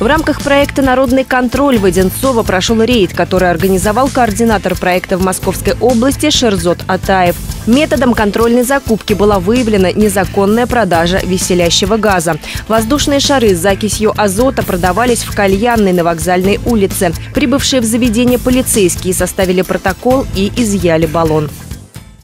В рамках проекта «Народный контроль» в Одинцово прошел рейд, который организовал координатор проекта в Московской области Шерзот Атаев. Методом контрольной закупки была выявлена незаконная продажа веселящего газа. Воздушные шары с закисью азота продавались в кальянной на вокзальной улице. Прибывшие в заведение полицейские составили протокол и изъяли баллон.